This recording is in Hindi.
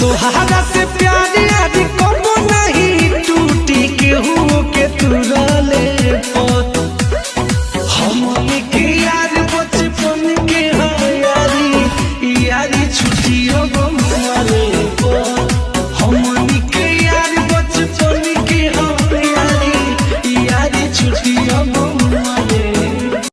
तोहरा से प्यार